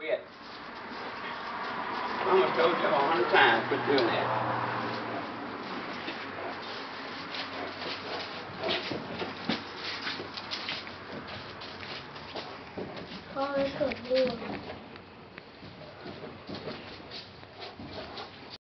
quit. Mama told you a hundred times, quit doing that. Oh, that's so cool.